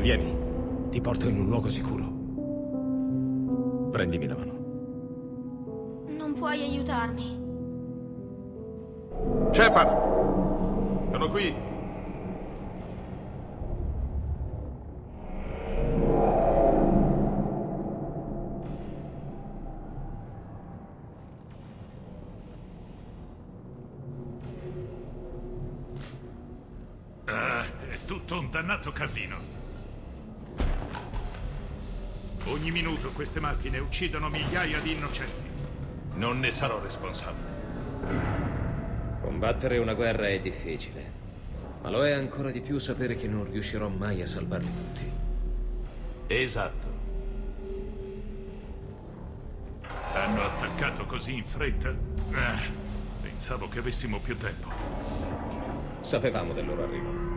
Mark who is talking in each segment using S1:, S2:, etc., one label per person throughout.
S1: Vieni, ti porto in un luogo sicuro. Prendimi la mano.
S2: Non puoi aiutarmi.
S3: Shepard! Sono qui!
S4: Ah, è tutto un dannato casino. Ogni minuto queste macchine uccidono migliaia di innocenti. Non ne sarò responsabile.
S1: Combattere una guerra è difficile, ma lo è ancora di più sapere che non riuscirò mai a salvarli tutti.
S4: Esatto. Hanno attaccato così in fretta? Ah, pensavo che avessimo più tempo.
S1: Sapevamo del loro arrivo.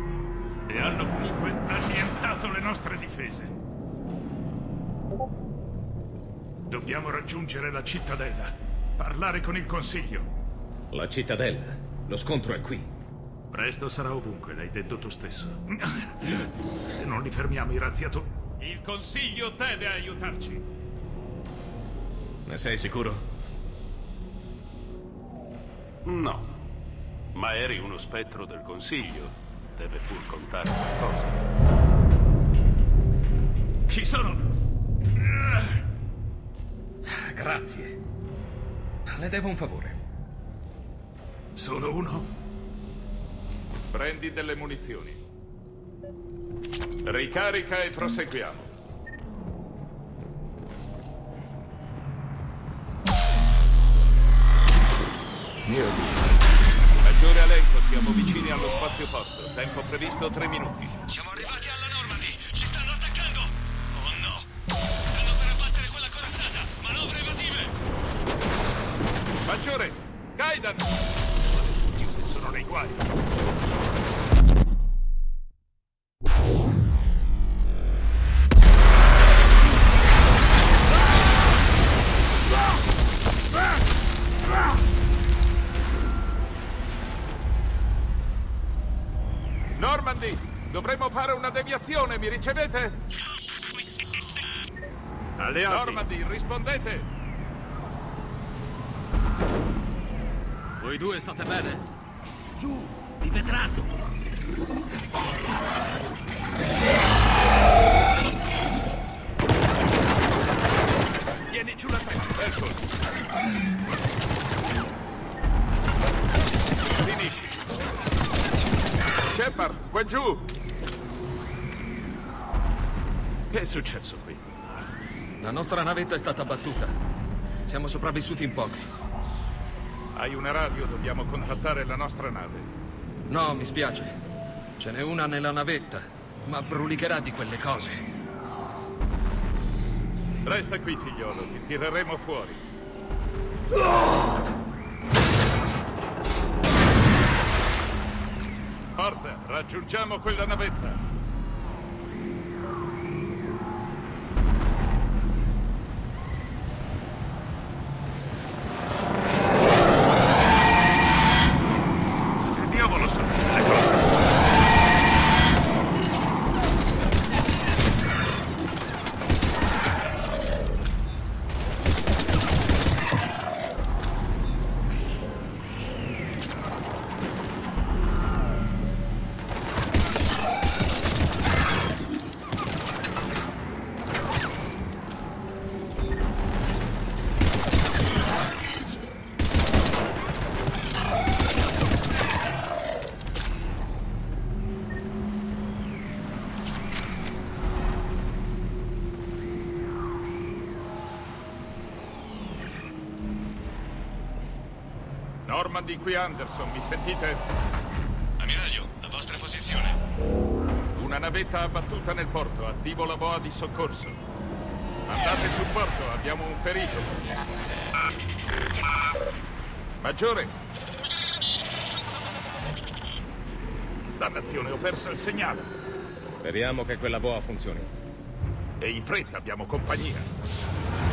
S4: E hanno comunque annientato le nostre difese. Dobbiamo raggiungere la cittadella. Parlare con il consiglio.
S1: La cittadella. Lo scontro è qui.
S4: Presto sarà ovunque, l'hai detto tu stesso. Se non li fermiamo i razziatori. Il consiglio deve aiutarci.
S1: Ne sei sicuro?
S5: No. Ma eri uno spettro del consiglio. Deve pur contare qualcosa.
S4: Ci sono.
S1: Grazie. Le devo un favore.
S4: Solo uno?
S3: Prendi delle munizioni. Ricarica e proseguiamo.
S1: Mio Dio.
S3: Maggiore elenco, siamo vicini allo spazio porto. Tempo previsto 3 minuti.
S6: Siamo arrivati alla
S3: Kaidan! Maledizione, sono nei guai. Normandy! Dovremmo fare una deviazione, mi ricevete?
S4: Alleati.
S3: Normandy, rispondete!
S6: Voi due state bene? Giù! Vi vedranno!
S3: Vieni giù la testa, ecco. Finisci. Shepard, qua giù!
S4: Che è successo qui?
S1: La nostra navetta è stata battuta. Siamo sopravvissuti in pochi.
S3: Hai una radio, dobbiamo contattare la nostra nave.
S1: No, mi spiace. Ce n'è una nella navetta, ma brulicherà di quelle cose.
S3: Resta qui, figliolo, ti tireremo fuori. Forza, raggiungiamo quella navetta. Normandy qui Anderson, mi sentite?
S6: Ammiraglio, la vostra posizione.
S3: Una navetta abbattuta nel porto, attivo la boa di soccorso. Andate sul porto, abbiamo un ferito. Maggiore! Dannazione, ho perso il segnale.
S1: Speriamo che quella boa funzioni.
S3: E in fretta abbiamo compagnia.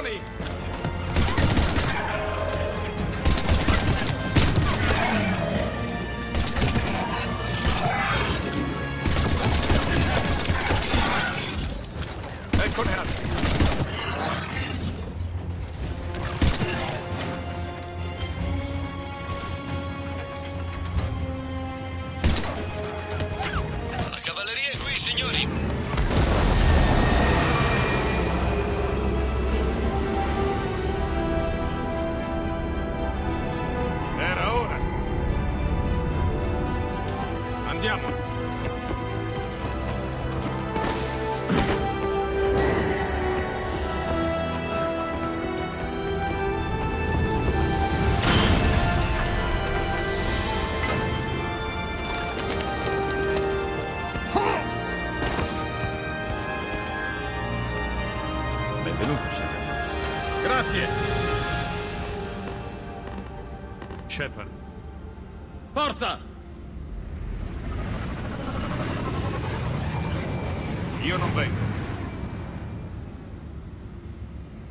S3: munizioni. Altri.
S6: La cavalleria è qui, signori.
S4: Shepard,
S1: Forza!
S3: Io non vengo.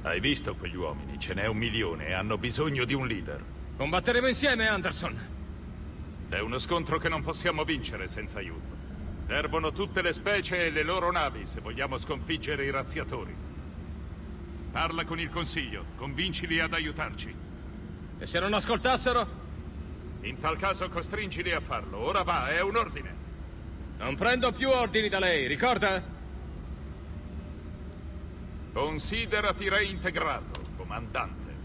S4: hai visto quegli uomini? Ce n'è un milione e hanno bisogno di un leader.
S1: Combatteremo insieme, Anderson!
S3: È uno scontro che non possiamo vincere senza aiuto. Servono tutte le specie e le loro navi se vogliamo sconfiggere i razziatori. Parla con il Consiglio, convincili ad aiutarci.
S1: E se non ascoltassero?
S3: In tal caso costringili a farlo. Ora va, è un ordine.
S1: Non prendo più ordini da lei, ricorda?
S3: Considerati reintegrato, comandante.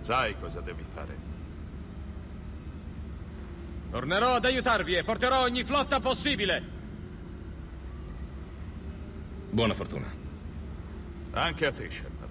S3: Sai cosa devi fare.
S1: Tornerò ad aiutarvi e porterò ogni flotta possibile! Buona fortuna.
S3: Anche a te, Shepard.